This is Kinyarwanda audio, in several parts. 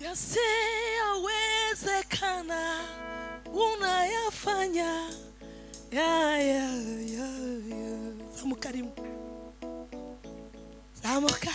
yasiyowezekana unayafanya. Ya, ya, ya, ya. zamuka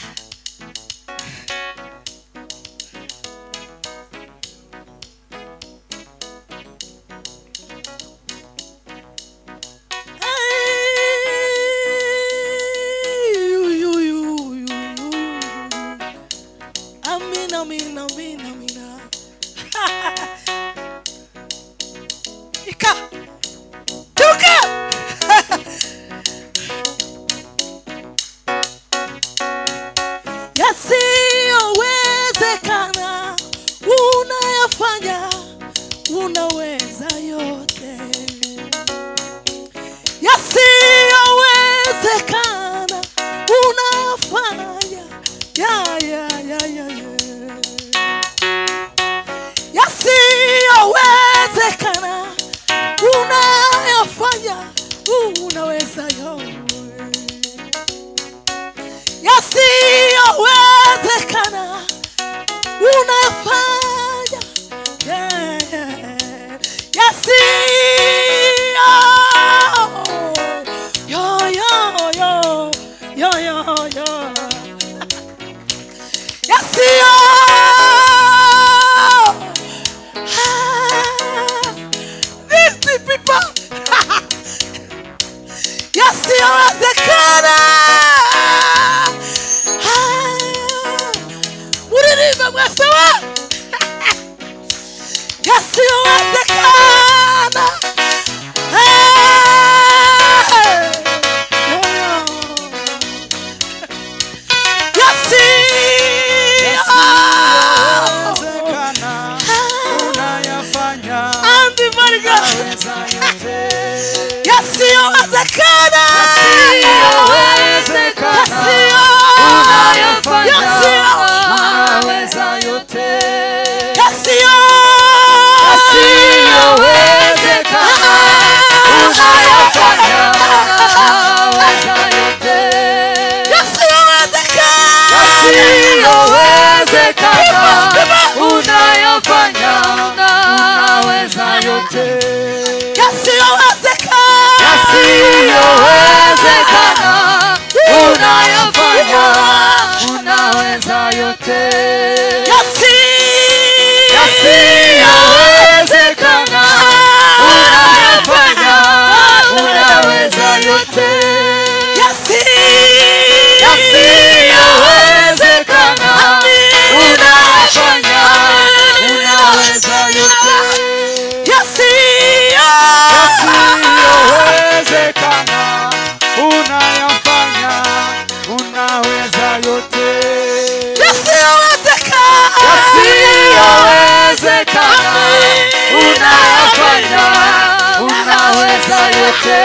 yote.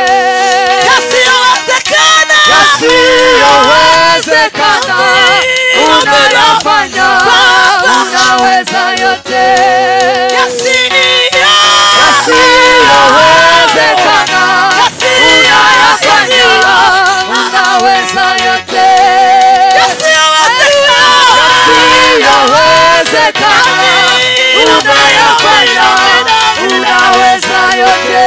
Yasiyowezekana. Unayafanya unaweza yote. Yasiyowezekana. Unayafanya unaweza yote. Yasiyowezekana. Unayafanya unaweza yote.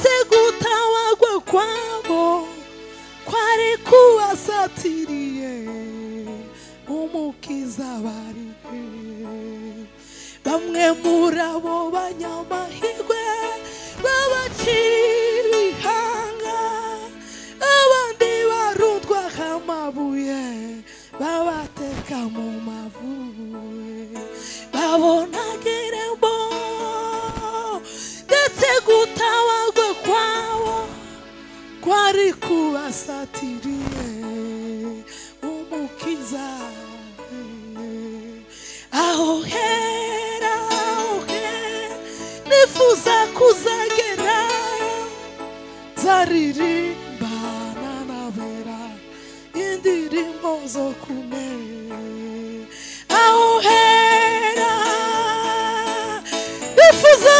ndetse gutabagwa kwabo kwari kubasatiriye umukiza bari bamwe muri abo banyamahirwe babaciye ibihanga abandi barundwaho amabuye babateka mu mavuye. Babonaga irembo ndetse kwabo arikuasatirie umukiza. Ahohera ohera nifuza kuzagera. Ba nabera indirimbo zo kumera ahohera nifuza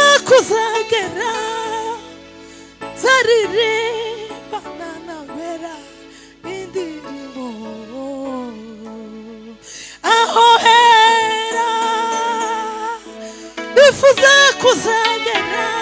fuzaku zagera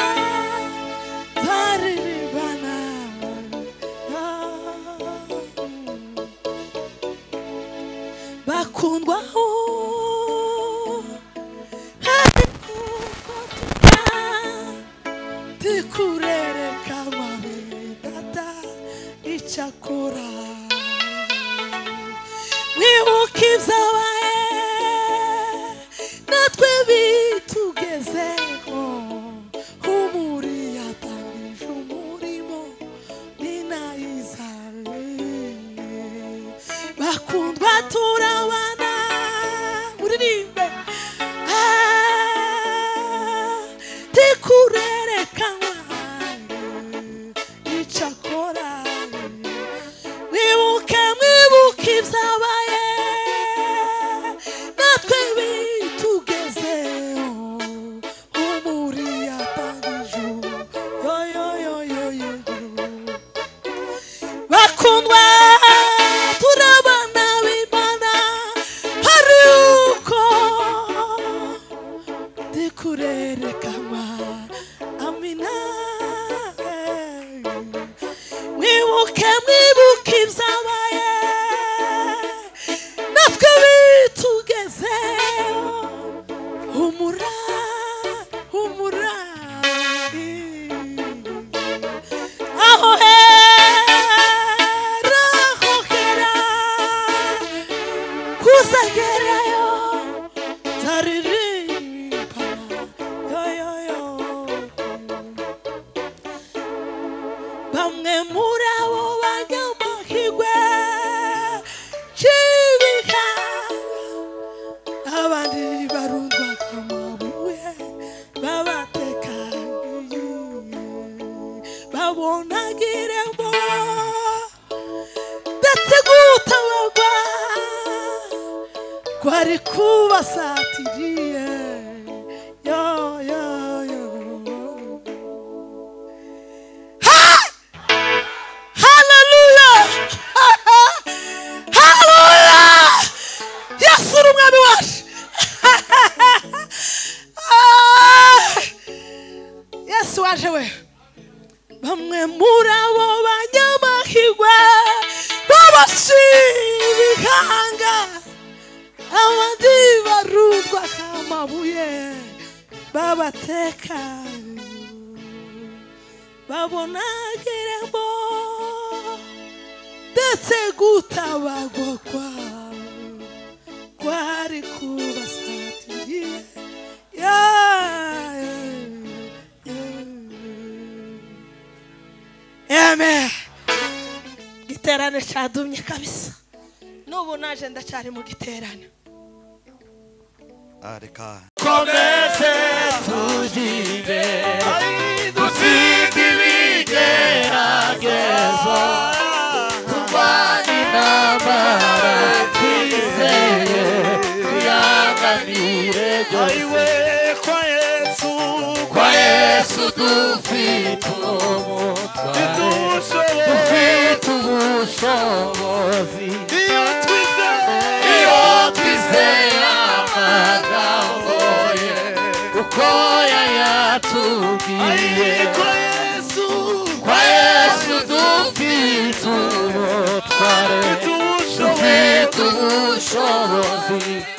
mabuye babateka. Babonagerebo ndetse gutabagwa kwawe kwari kubasatiriye eme. Igiterane cyadumye kabisa. N'ubu naje ndacyari mu giterane. Areca. Comece de ver. do sítio que a guerra o vale da mara dizer e a ganire eu conheço conheço do fito do fito do chão me conheço, conheço do fito, parei, do fito, choro,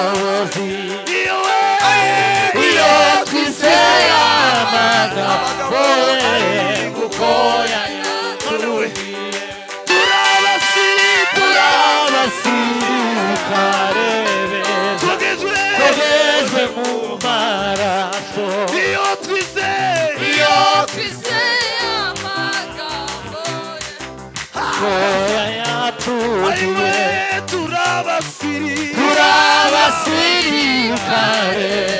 così gli occhi se amata poi cucoia Oh, yeah, yeah, true. dejaré.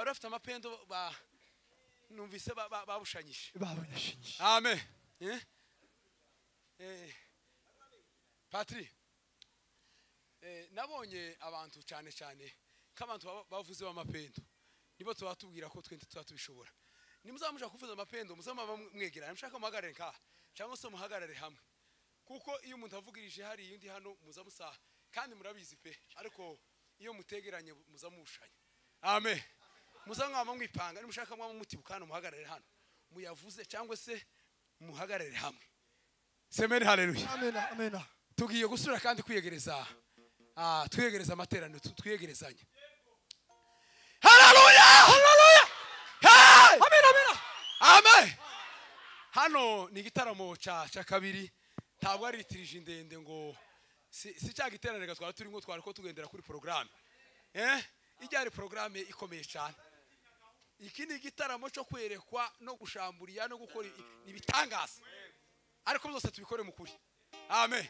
bari bafite amapendo ba numvise ba- ba- babushanyije. Babunyashingije amen. Eh? Eh, patri eh, nabonye abantu cyane cyane nk'abantu bavuze b'amapendo nibo tuba tubwira ko twende tuba tubishobora nimuzamuja kuvuza amapendo muzama mwegerana mushaka muhagarare nkaha cyangwa se muhagarare hamwe. Kuko iyo umuntu avugirije hariya undi hano muza musaha kandi murabizi pe ariko iyo mutegeranye muza mushanya amen. Muza mwaba mwipanga nimushaka mwaba mutibuka hano muhagarare hano. Muyavuze cyangwa se muhagarare hamwe. Semeni amen tugiye gusura kandi kwiyegereza ah, twiyegereza amateraniro amen amen. Hano ni igitaramo ca kabiri ntabwo ari itirije ndende ngo si, cya giteraniro twari turimo twari ko tugendera kuri porogaramu eh? Ijya ari porogaramu ikomeye cyane. Iki ni igitaramo cyo kwerekwa no gushamburiya no gukora ibitangaza. Ariko byose tubikore mu kuri. Amen.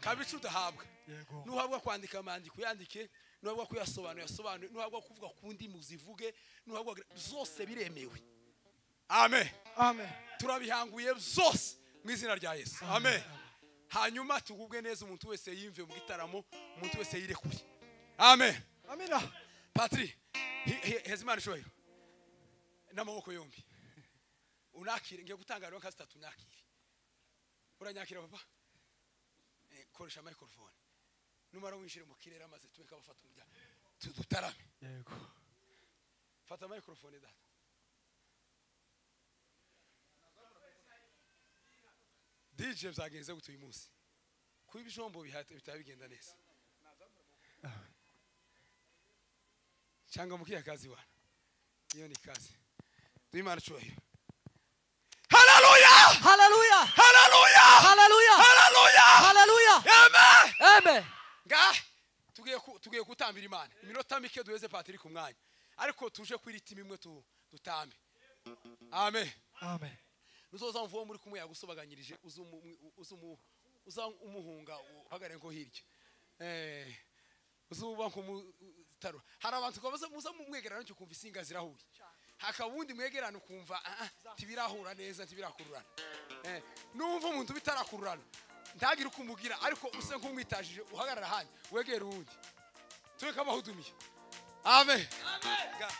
Kabica udahabwa. Nuhabwa kwandika amandiko yandike nuhabwa kuyasobanura yasobanure nuhabwa kuvuga ku ndimi zivuge nuhabwa zose biremewe. Amen. Amen. Turabihanguye byose mu izina rya yesu. Amen. Hanyuma tugubwe neza umuntu wese yimve mu gitaramo umuntu wese yirekure amen. Amen patri he- n'amaboko yombi. Unakire ngiye gutanga rero nka zitatu unakire uranyakira papa? Eh, koresha microphone. Numara winjire mu kirere amaze tube kabafata umurya tudutarame. Yego. Fata microphone data DJ byagenze gute uyu munsi? Kuba ibijombo bitaba bigenda neza. Cyangwa mukiya kazi wana iyo ni kazi. Imana icyubahiro haleluya! Hallelujah. haleluya! Hallelujah. haleluya! Hallelujah. amen! Amen. nga tugiye tugiye gutambira imana. Iminota mike duheze patiri ku mwanya ariko tuje ku iritima imwe tu- dutambe amen. Amen. Nuzoza mvuwo muri kumwe yagusobaganyirije uza umu- uza umu- uza umuhunga uhagarare nko hirya. Eh uzuba nk'umutaro hari abantu twabaza muza mumwegerana cyo kumva isinga zirahuye hakaba ubundi mwegerana ukumva ah, ah, ntibirahura neza ntibirakururana eh numva umuntu bitarakururana. Ntagire uko umugira ariko use nk'umwitajije uhagarara ahandi. Wegera uwundi. Tube kabahudumiye amen. Ga-